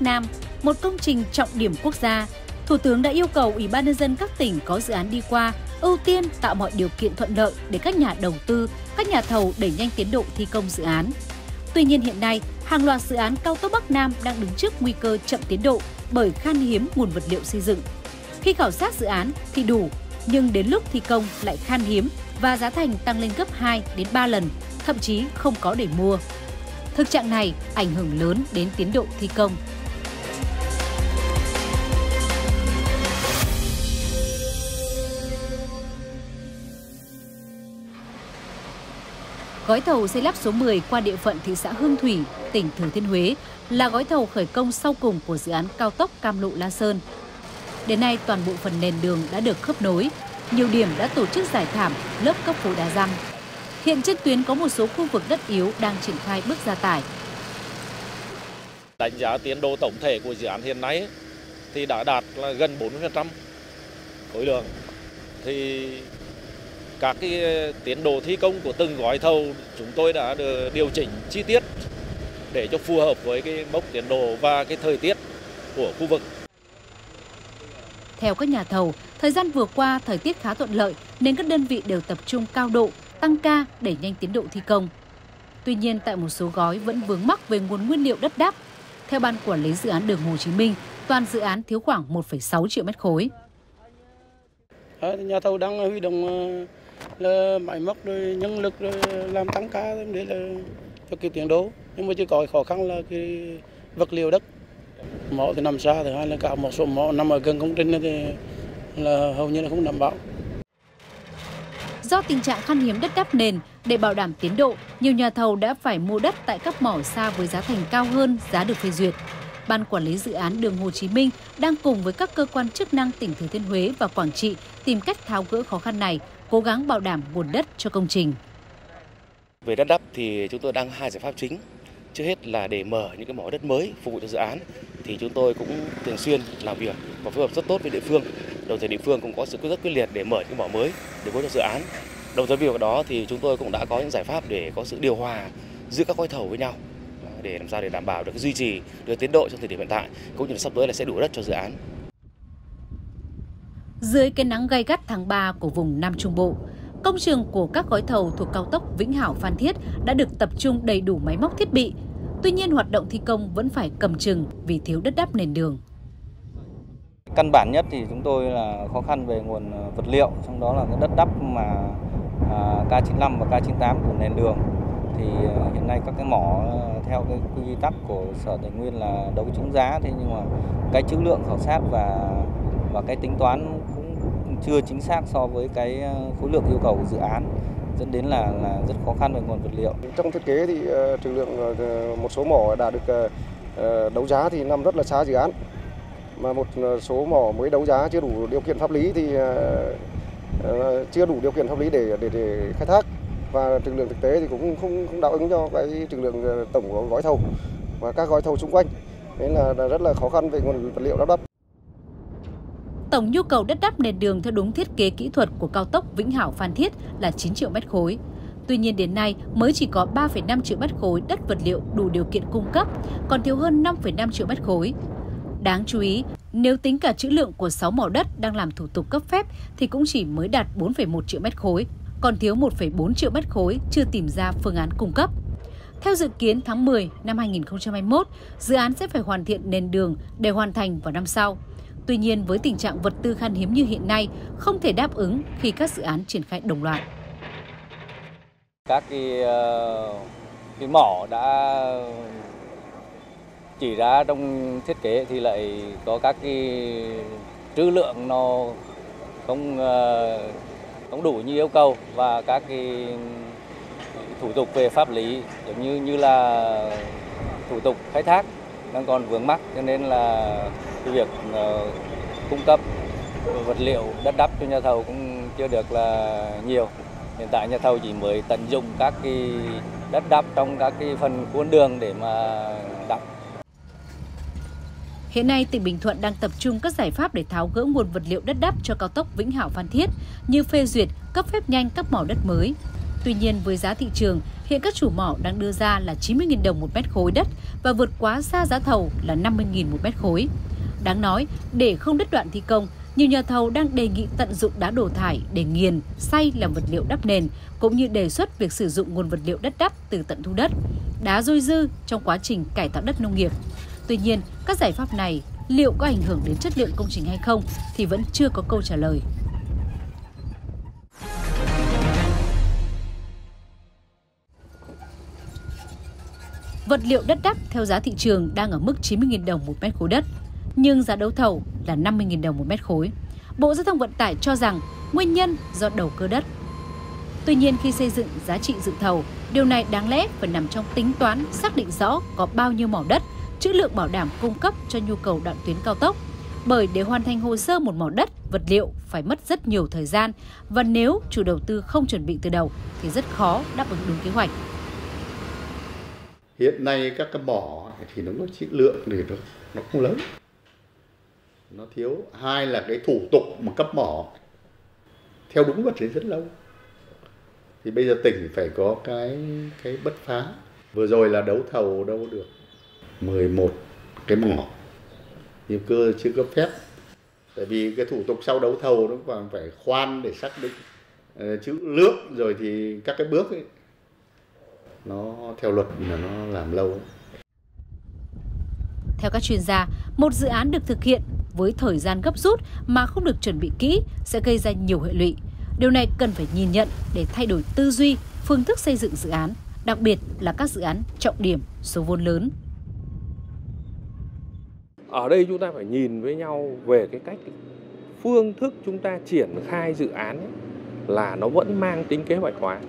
Bắc Nam, một công trình trọng điểm quốc gia. Thủ tướng đã yêu cầu Ủy ban nhân dân các tỉnh có dự án đi qua ưu tiên tạo mọi điều kiện thuận lợi để các nhà đầu tư, các nhà thầu đẩy nhanh tiến độ thi công dự án. Tuy nhiên hiện nay, hàng loạt dự án cao tốc Bắc Nam đang đứng trước nguy cơ chậm tiến độ bởi khan hiếm nguồn vật liệu xây dựng. Khi khảo sát dự án thì đủ, nhưng đến lúc thi công lại khan hiếm và giá thành tăng lên gấp 2 đến 3 lần, thậm chí không có để mua. Thực trạng này ảnh hưởng lớn đến tiến độ thi công. Gói thầu xây lắp số 10 qua địa phận thị xã Hương Thủy, tỉnh Thừa Thiên Huế là gói thầu khởi công sau cùng của dự án cao tốc Cam Lộ La Sơn. Đến nay, toàn bộ phần nền đường đã được khớp nối, nhiều điểm đã tổ chức giải thảm, lớp cấp phối đá răng. Hiện trên tuyến có một số khu vực đất yếu đang triển khai bước gia tải. Đánh giá tiến độ tổng thể của dự án hiện nay thì đã đạt là gần 40% khối lượng. Thì các cái tiến độ thi công của từng gói thầu chúng tôi đã được điều chỉnh chi tiết để cho phù hợp với cái mốc tiến độ và cái thời tiết của khu vực. Theo các nhà thầu, thời gian vừa qua thời tiết khá thuận lợi nên các đơn vị đều tập trung cao độ, tăng ca để nhanh tiến độ thi công. Tuy nhiên tại một số gói vẫn vướng mắc về nguồn nguyên liệu đất đáp. Theo ban quản lý dự án đường Hồ Chí Minh, toàn dự án thiếu khoảng 1,6 triệu mét khối. Nhà thầu đang huy động là máy móc rồi nhân lực rồi làm tăng ca để là cho kịp tiến độ nhưng mà chỉ có khó khăn là cái vật liệu đất. Mỏ thì nằm xa thì hai là cả một số mỏ nằm ở gần công trình thì là hầu như là không đảm bảo. Do tình trạng khan hiếm đất đắp nền, để bảo đảm tiến độ, nhiều nhà thầu đã phải mua đất tại các mỏ xa với giá thành cao hơn giá được phê duyệt. Ban quản lý dự án đường Hồ Chí Minh đang cùng với các cơ quan chức năng tỉnh Thừa Thiên Huế và Quảng Trị tìm cách tháo gỡ khó khăn này, cố gắng bảo đảm nguồn đất cho công trình. Về đất đắp thì chúng tôi đang hai giải pháp chính. Trước hết là để mở những cái mỏ đất mới phục vụ cho dự án thì chúng tôi cũng thường xuyên làm việc và phối hợp rất tốt với địa phương. Đồng thời địa phương cũng có sự rất quyết liệt để mở những mỏ mới để phục cho dự án. Đồng thời việc đó thì chúng tôi cũng đã có những giải pháp để có sự điều hòa giữa các gói thầu với nhau để làm sao để đảm bảo được duy trì được tiến độ trong thời điểm hiện tại cũng như là sắp tới là sẽ đủ đất cho dự án. Dưới cái nắng gay gắt tháng 3 của vùng Nam Trung Bộ, công trường của các gói thầu thuộc cao tốc Vĩnh Hảo Phan Thiết đã được tập trung đầy đủ máy móc thiết bị. Tuy nhiên hoạt động thi công vẫn phải cầm chừng vì thiếu đất đắp nền đường. Căn bản nhất thì chúng tôi là khó khăn về nguồn vật liệu, trong đó là cái đất đắp mà à, K95 và K98 của nền đường thì ờ, hiện nay các cái mỏ ờ, theo cái quy tắc của sở tài nguyên là đấu trúng giá thế nhưng mà cái chữ lượng khảo sát và và cái tính toán cũng chưa chính xác so với cái ờ, khối lượng yêu cầu của dự án dẫn đến là là rất khó khăn về nguồn vật liệu. Trong thiết kế thì uh, trừ lượng một số mỏ đã được đấu giá thì nằm rất là xa dự án. Mà một số mỏ mới đấu giá chưa đủ điều kiện pháp lý thì chưa đủ điều kiện pháp lý để để, để khai thác và trường lượng thực tế thì cũng không không đáp ứng cho cái trường lượng ờ, tổng của gói thầu và các gói thầu xung quanh nên là rất là khó khăn về nguồn vật liệu lắp đắp. Tổng nhu cầu đất đắp nền đường theo đúng thiết kế kỹ thuật của cao tốc Vĩnh Hảo Phan Thiết là 9 triệu mét khối. Tuy nhiên đến nay mới chỉ có 3,5 triệu mét khối đất vật liệu đủ điều kiện cung cấp, còn thiếu hơn 5,5 triệu mét khối. Đáng chú ý, nếu tính cả trữ lượng của 6 mỏ đất đang làm thủ tục cấp phép thì cũng chỉ mới đạt 4,1 triệu mét khối, còn thiếu 1,4 triệu mét khối chưa tìm ra phương án cung cấp. Theo dự kiến tháng 10 năm 2021, dự án sẽ phải hoàn thiện nền đường để hoàn thành vào năm sau. Tuy nhiên với tình trạng vật tư khan hiếm như hiện nay không thể đáp ứng khi các dự án triển khai đồng loạt. Các cái, ờ, cái mỏ đã chỉ ra trong thiết kế thì lại có các cái trữ lượng nó không ờ, không đủ như yêu cầu và các cái thủ tục về pháp lý giống như như là thủ tục khai thác đang còn vướng mắc cho nên là cái việc uh, cung cấp vật liệu đất đắp cho nhà thầu cũng chưa được là nhiều. Hiện tại nhà thầu chỉ mới tận dụng các cái đất đắp trong các cái phần cuốn đường để mà đắp. Hiện nay, tỉnh Bình Thuận đang tập trung các giải pháp để tháo gỡ nguồn vật liệu đất đắp cho cao tốc Vĩnh Hảo Phan Thiết như phê duyệt, cấp phép nhanh các mỏ đất mới. Tuy nhiên với giá thị trường, hiện các chủ mỏ đang đưa ra là 90.000 đồng một mét khối đất và vượt quá xa giá thầu là 50.000 một mét khối. Đáng nói, để không đứt đoạn thi công, nhiều nhà thầu đang đề nghị tận dụng đá đổ thải để nghiền, xay làm vật liệu đắp nền, cũng như đề xuất việc sử dụng nguồn vật liệu đất đắp từ tận thu đất, đá dôi dư trong quá trình cải tạo đất nông nghiệp. Tuy nhiên, các giải pháp này liệu có ảnh hưởng đến chất lượng công trình hay không thì vẫn chưa có câu trả lời. Vật liệu đất đắp theo giá thị trường đang ở mức 90.000 đồng một mét khối đất, nhưng giá đấu thầu là 50.000 đồng một mét khối. Bộ Giao thông Vận tải cho rằng nguyên nhân do đầu cơ đất. Tuy nhiên khi xây dựng giá trị dự thầu, điều này đáng lẽ phải nằm trong tính toán xác định rõ có bao nhiêu mỏ đất, chữ lượng bảo đảm cung cấp cho nhu cầu đoạn tuyến cao tốc. Bởi để hoàn thành hồ sơ một mỏ đất, vật liệu phải mất rất nhiều thời gian và nếu chủ đầu tư không chuẩn bị từ đầu thì rất khó đáp ứng đúng kế hoạch. Hiện nay các cái mỏ thì nó có chữ lượng thì nó, nó không lớn. Nó thiếu. Hai là cái thủ tục mà cấp mỏ theo đúng luật thì rất lâu. Thì bây giờ tỉnh phải có cái cái bất phá. Vừa rồi là đấu thầu đâu được 11 cái mỏ. Nhưng cơ chưa cấp phép. Tại vì cái thủ tục sau đấu thầu nó còn phải khoan để xác định uh, chữ lượng rồi thì các cái bước ấy nó theo luật là nó làm lâu theo các chuyên gia một dự án được thực hiện với thời gian gấp rút mà không được chuẩn bị kỹ sẽ gây ra nhiều hệ lụy. Điều này cần phải nhìn nhận để thay đổi tư duy phương thức xây dựng dự án đặc biệt là các dự án trọng điểm số vốn lớn ở đây chúng ta phải nhìn với nhau về cái cách phương thức chúng ta triển khai dự án ấy, là nó vẫn mang tính kế hoạch hóa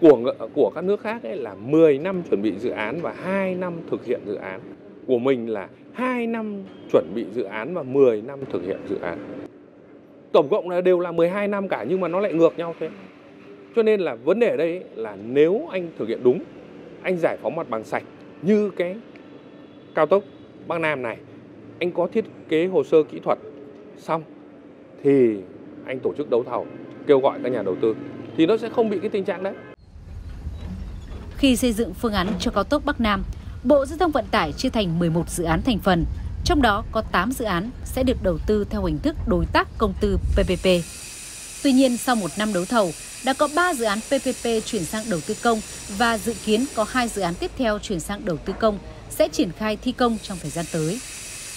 của của các nước khác ấy là 10 năm chuẩn bị dự án và 2 năm thực hiện dự án. Của mình là 2 năm chuẩn bị dự án và 10 năm thực hiện dự án. Tổng cộng là đều là 12 năm cả nhưng mà nó lại ngược nhau thế. Cho nên là vấn đề ở đây là nếu anh thực hiện đúng, anh giải phóng mặt bằng sạch như cái cao tốc Bắc Nam này anh có thiết kế hồ sơ kỹ thuật xong thì anh tổ chức đấu thầu kêu gọi các nhà đầu tư thì nó sẽ không bị cái tình trạng đấy. Khi xây dựng phương án cho cao tốc Bắc Nam, Bộ Giao thông Vận tải chia thành 11 dự án thành phần, trong đó có 8 dự án sẽ được đầu tư theo hình thức đối tác công tư PPP. Tuy nhiên, sau một năm đấu thầu, đã có 3 dự án PPP chuyển sang đầu tư công và dự kiến có 2 dự án tiếp theo chuyển sang đầu tư công sẽ triển khai thi công trong thời gian tới.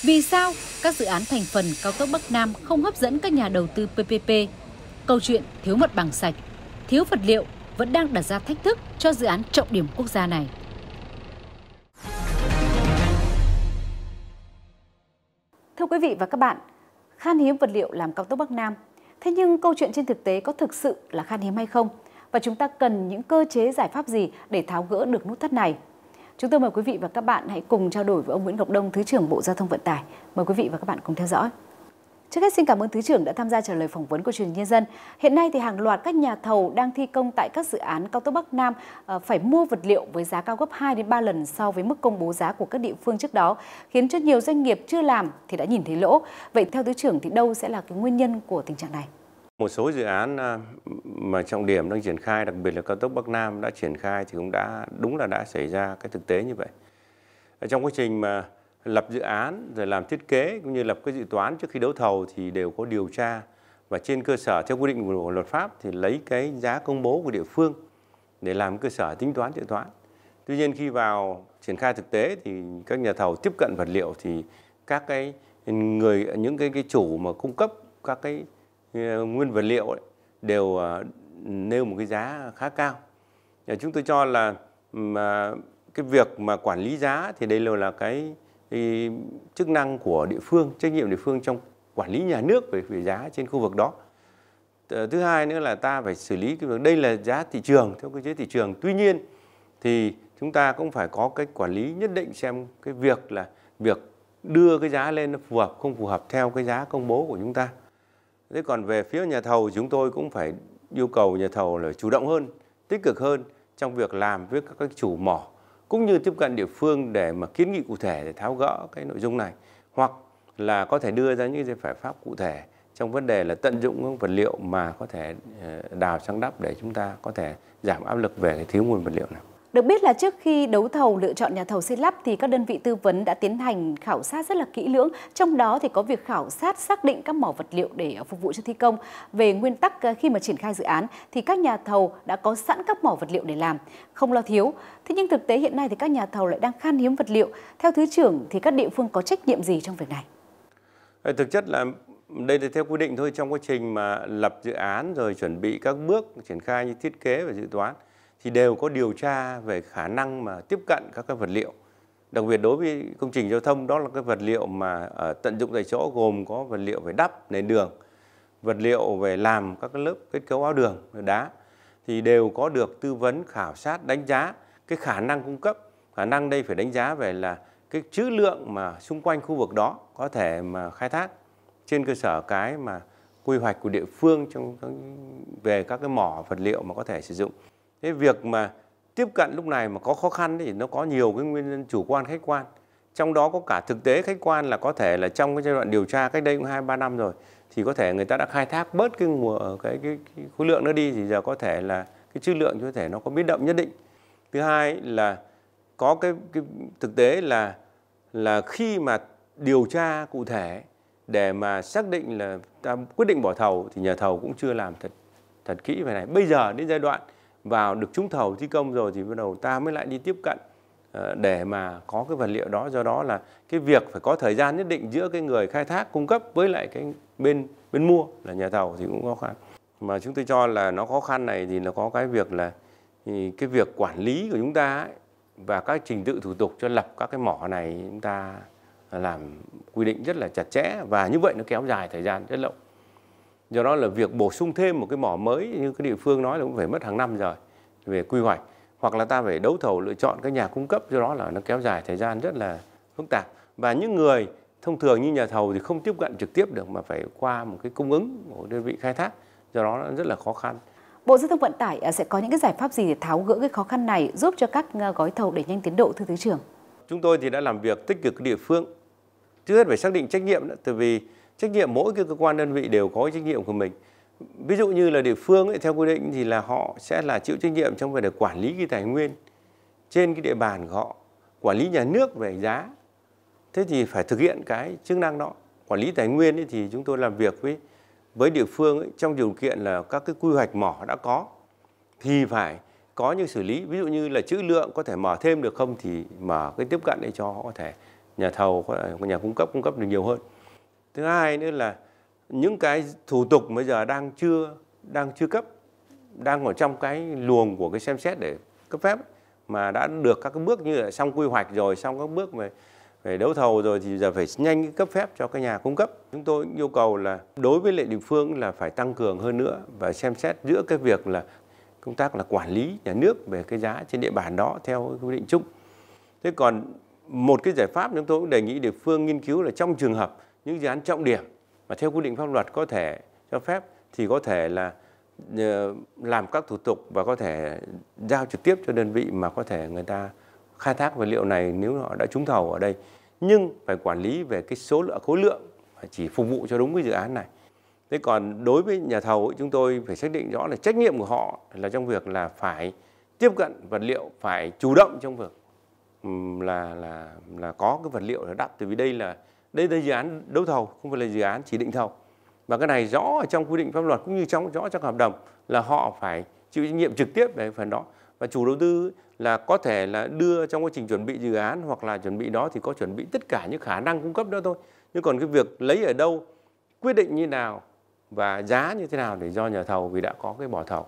Vì sao các dự án thành phần cao tốc Bắc Nam không hấp dẫn các nhà đầu tư PPP? Câu chuyện thiếu mặt bằng sạch, thiếu vật liệu vẫn đang đặt ra thách thức cho dự án trọng điểm quốc gia này. Thưa quý vị và các bạn, khan hiếm vật liệu làm cao tốc Bắc Nam. Thế nhưng câu chuyện trên thực tế có thực sự là khan hiếm hay không? Và chúng ta cần những cơ chế giải pháp gì để tháo gỡ được nút thắt này? Chúng tôi mời quý vị và các bạn hãy cùng trao đổi với ông Nguyễn Ngọc Đông, Thứ trưởng Bộ Giao thông Vận tải. Mời quý vị và các bạn cùng theo dõi. Trước hết xin cảm ơn Thứ trưởng đã tham gia trả lời phỏng vấn của truyền hình nhân dân. Hiện nay thì hàng loạt các nhà thầu đang thi công tại các dự án cao tốc Bắc Nam ờ, phải mua vật liệu với giá cao gấp 2 đến 3 lần so với mức công bố giá của các địa phương trước đó, khiến cho nhiều doanh nghiệp chưa làm thì đã nhìn thấy lỗ. Vậy theo Thứ trưởng thì đâu sẽ là cái nguyên nhân của tình trạng này? Một số dự án ờ, mà trọng điểm đang triển khai, đặc biệt là cao tốc Bắc Nam đã triển khai thì cũng đã đúng là đã xảy ra cái thực tế như vậy. Ở trong quá trình mà lập dự án rồi làm thiết kế cũng như lập cái dự toán trước khi đấu thầu thì đều có điều tra và trên cơ sở theo quy định của luật pháp thì lấy cái giá công bố của địa phương để làm cơ sở tính toán dự toán. Tuy nhiên khi vào triển khai thực tế thì các nhà thầu tiếp cận vật liệu thì các cái người những cái cái chủ mà cung cấp các cái ờ, nguyên vật liệu ấy, đều ờ, nêu một cái giá khá cao. Ờ, chúng tôi cho là mà cái việc mà quản lý giá thì đây đều là cái, thì chức năng của địa phương, trách nhiệm địa phương trong quản lý nhà nước về, về giá trên khu vực đó. Ờ, thứ hai nữa là ta phải xử lý cái việc đây là giá thị trường theo cơ chế thị trường. Tuy nhiên thì chúng ta cũng phải có cái quản lý nhất định xem cái việc là việc đưa cái giá lên nó phù hợp không phù hợp theo cái giá công bố của chúng ta. Thế còn về phía nhà thầu chúng tôi cũng phải yêu cầu nhà thầu là chủ động hơn, tích cực hơn trong việc làm với các, các chủ mỏ cũng như tiếp cận địa phương để mà kiến nghị cụ thể để tháo gỡ cái nội dung này, hoặc là có thể đưa ra những giải pháp cụ thể trong vấn đề là tận dụng những vật liệu mà có thể ờ, đào sang đắp để chúng ta có thể giảm áp lực về cái thiếu nguồn vật liệu này. Được biết là trước khi đấu thầu lựa chọn nhà thầu xây lắp thì các đơn vị tư vấn đã tiến hành khảo sát rất là kỹ lưỡng. Trong đó thì có việc khảo sát xác định các mỏ vật liệu để phục vụ cho thi công. Về nguyên tắc ờ, khi mà triển khai dự án thì các nhà thầu đã có sẵn các mỏ vật liệu để làm, không lo thiếu. Thế nhưng thực tế hiện nay thì các nhà thầu lại đang khan hiếm vật liệu. Theo Thứ trưởng thì các địa phương có trách nhiệm gì trong việc này? Ờ, thực chất là đây là theo quy định thôi trong quá trình mà lập dự án rồi chuẩn bị các bước triển khai như thiết kế và dự toán thì đều có điều tra về khả năng mà tiếp cận các cái vật liệu. Đặc biệt đối với công trình giao thông đó là cái vật liệu mà ở tận dụng tại chỗ gồm có vật liệu về đắp nền đường, vật liệu về làm các cái lớp kết cấu áo đường, đá thì đều có được tư vấn khảo sát đánh giá cái khả năng cung cấp. Khả năng đây phải đánh giá về là cái trữ lượng mà xung quanh khu vực đó có thể mà khai thác trên cơ sở cái mà quy hoạch của địa phương trong về các cái mỏ vật liệu mà có thể sử dụng. Cái việc mà tiếp cận lúc này mà có khó khăn thì nó có nhiều cái nguyên nhân chủ quan khách quan. Trong đó có cả thực tế khách quan là có thể là trong cái giai đoạn điều tra cách đây cũng hai ba năm rồi thì có thể người ta đã khai thác bớt cái mùa ờ, cái, cái, cái khối lượng nó đi thì giờ có thể là cái chất lượng có thể nó có biến động nhất định. Thứ hai là có cái, cái thực tế là là khi mà điều tra cụ thể để mà xác định là ta quyết định bỏ thầu thì nhà thầu cũng chưa làm thật thật kỹ về này. Bây giờ đến giai đoạn vào được trúng thầu thi công rồi thì bắt đầu ta mới lại đi tiếp cận ờ, để mà có cái vật liệu đó. Do đó là cái việc phải có thời gian nhất định giữa cái người khai thác cung cấp với lại cái bên bên mua là nhà thầu thì cũng khó khăn. Mà chúng tôi cho là nó khó khăn này thì nó có cái việc là thì cái việc quản lý của chúng ta ấy, và các trình tự thủ tục cho lập các cái mỏ này chúng ta làm quy định rất là chặt chẽ và như vậy nó kéo dài thời gian rất lâu do đó là việc bổ sung thêm một cái mỏ mới như cái địa phương nói là cũng phải mất hàng năm rồi về quy hoạch hoặc là ta phải đấu thầu lựa chọn các nhà cung cấp do đó là nó kéo dài thời gian rất là phức tạp và những người thông thường như nhà thầu thì không tiếp cận trực tiếp được mà phải qua một cái cung ứng của đơn vị khai thác do đó nó rất là khó khăn Bộ Giao thông Vận tải à, sẽ có những cái giải pháp gì để tháo gỡ cái khó khăn này giúp cho các à, gói thầu đẩy nhanh tiến độ thưa thứ trưởng? Chúng tôi thì đã làm việc tích cực địa phương. Trước hết phải xác định trách nhiệm đó, từ vì trách nhiệm mỗi cái cơ quan đơn vị đều có trách nhiệm của mình. Ví dụ như là địa phương ấy, theo quy định thì là họ sẽ là chịu trách nhiệm trong vấn đề quản lý cái tài nguyên trên cái địa bàn của họ, quản lý nhà nước về giá. Thế thì phải thực hiện cái chức năng đó. Quản lý tài nguyên ấy thì chúng tôi làm việc với với địa phương ấy, trong điều kiện là các cái quy hoạch mỏ đã có thì phải có những xử lý ví dụ như là chữ lượng có thể mở thêm được không thì mở cái tiếp cận để cho họ có thể nhà thầu có thể nhà cung cấp cung cấp được nhiều hơn thứ hai nữa là những cái thủ tục bây giờ đang chưa đang chưa cấp, đang ở trong cái luồng của cái xem xét để cấp phép mà đã được các cái bước như là xong quy hoạch rồi, xong các bước về về đấu thầu rồi thì giờ phải nhanh cấp phép cho các nhà cung cấp. Chúng tôi yêu cầu là đối với lệ địa phương là phải tăng cường hơn nữa và xem xét giữa cái việc là công tác là quản lý nhà nước về cái giá trên địa bàn đó theo quy định chung. Thế còn một cái giải pháp chúng tôi cũng đề nghị địa phương nghiên cứu là trong trường hợp những dự án trọng điểm mà theo quy định pháp luật có thể cho phép thì có thể là ờ, làm các thủ tục và có thể giao trực tiếp cho đơn vị mà có thể người ta khai thác vật liệu này nếu họ đã trúng thầu ở đây. Nhưng phải quản lý về cái số lượng, khối lượng và chỉ phục vụ cho đúng cái dự án này. Thế còn đối với nhà thầu chúng tôi phải xác định rõ là trách nhiệm của họ là trong việc là phải tiếp cận vật liệu, phải chủ động trong việc là là là có cái vật liệu để đắp từ vì đây là đây là dự án đấu thầu, không phải là dự án chỉ định thầu. Và cái này rõ ở trong quy định pháp luật cũng như trong, rõ trong hợp đồng là họ phải chịu trách nhiệm trực tiếp về phần đó. Và chủ đầu tư là có thể là đưa trong quá trình chuẩn bị dự án hoặc là chuẩn bị đó thì có chuẩn bị tất cả những khả năng cung cấp đó thôi. Nhưng còn cái việc lấy ở đâu, quyết định như nào và giá như thế nào để do nhà thầu vì đã có cái bỏ thầu.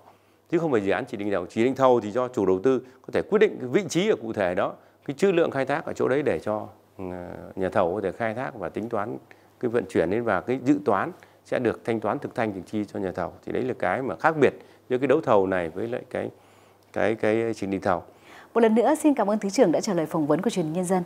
Chứ không phải dự án chỉ định thầu. Chỉ định thầu thì do chủ đầu tư có thể quyết định cái vị trí ở cụ thể đó, cái chữ lượng khai thác ở chỗ đấy để cho Ờ, nhà thầu có thể khai thác và tính toán cái vận chuyển đến và cái dự toán sẽ được thanh toán thực thanh thực chi cho nhà thầu thì đấy là cái mà khác biệt giữa cái đấu thầu này với lại cái cái cái trình định thầu. Một lần nữa, xin cảm ơn thứ trưởng đã trả lời phỏng vấn của truyền hình nhân dân.